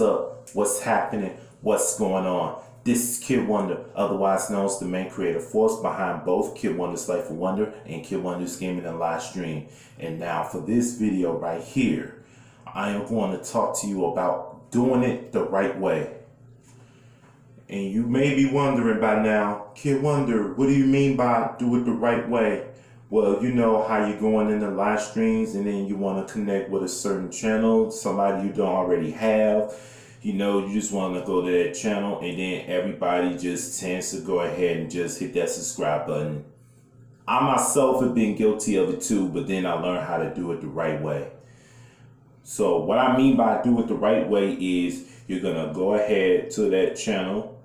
up, what's happening, what's going on. This is Kid Wonder, otherwise known as the main creative force behind both Kid Wonder's Life of Wonder and Kid Wonder's Gaming and Live Stream. And now for this video right here, I am going to talk to you about doing it the right way. And you may be wondering by now, Kid Wonder, what do you mean by do it the right way? Well, you know how you're going into live streams and then you want to connect with a certain channel, somebody you don't already have. You know, you just want to go to that channel and then everybody just tends to go ahead and just hit that subscribe button. I myself have been guilty of it too, but then I learned how to do it the right way. So what I mean by do it the right way is you're going to go ahead to that channel,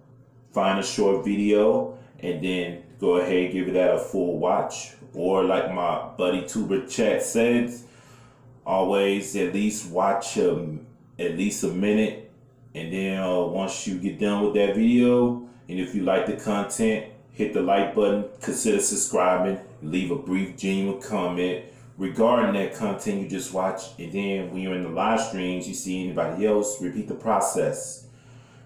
find a short video, and then go ahead give that a full watch. Or like my buddy tuber chat says always at least watch um, at least a minute. And then uh, once you get done with that video and if you like the content hit the like button consider subscribing leave a brief genuine comment regarding that content you just watched. And then when you're in the live streams you see anybody else repeat the process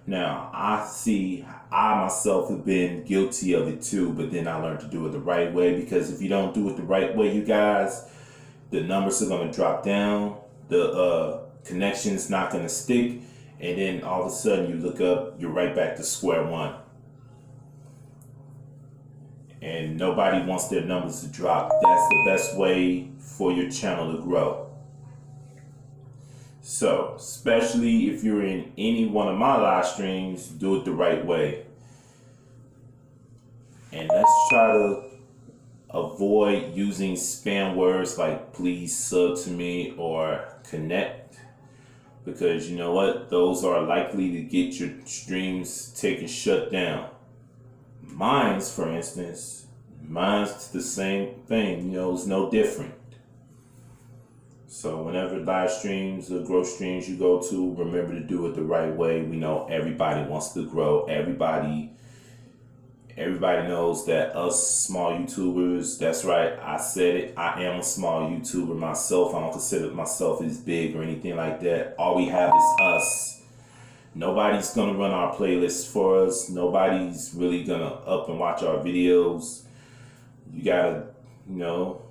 now, I see I myself have been guilty of it too, but then I learned to do it the right way because if you don't do it the right way, you guys, the numbers are going to drop down, the uh, connection's not going to stick, and then all of a sudden you look up, you're right back to square one. And nobody wants their numbers to drop. That's the best way for your channel to grow. So, especially if you're in any one of my live streams, do it the right way. And let's try to avoid using spam words like please sub to me or connect. Because you know what? Those are likely to get your streams taken shut down. Mine's for instance mine's the same thing. You know it's no different so whenever live streams or growth streams you go to, remember to do it the right way. We know everybody wants to grow. Everybody everybody knows that us small YouTubers, that's right, I said it. I am a small YouTuber myself. I don't consider myself as big or anything like that. All we have is us. Nobody's gonna run our playlists for us. Nobody's really gonna up and watch our videos. You gotta, you know,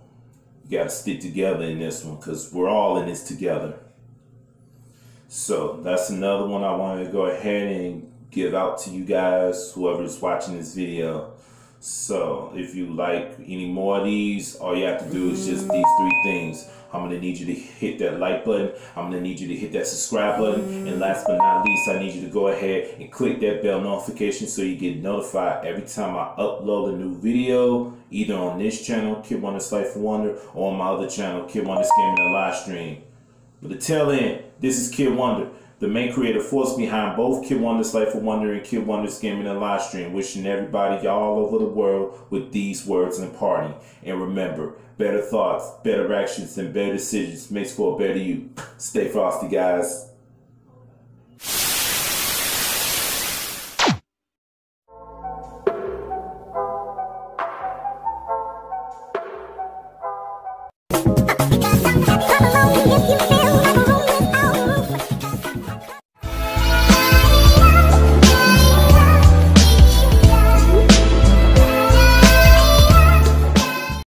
got to stick together in this one because we're all in this together. So that's another one I wanted to go ahead and give out to you guys, whoever's watching this video. So if you like any more of these, all you have to do is just these three things. I'm gonna need you to hit that like button. I'm gonna need you to hit that subscribe button. And last but not least, I need you to go ahead and click that bell notification so you get notified every time I upload a new video, either on this channel, Kid Wonder's Life of Wonder, or on my other channel, Kid Wonder's Gaming and Live Stream. But the tail end, this is Kid Wonder the main creative force behind both Kid Wonder's Life of Wonder and Kid Wonder's Gaming and Live Stream. Wishing everybody all over the world with these words and party. And remember, better thoughts, better actions, and better decisions makes for a better you. Stay frosty, guys.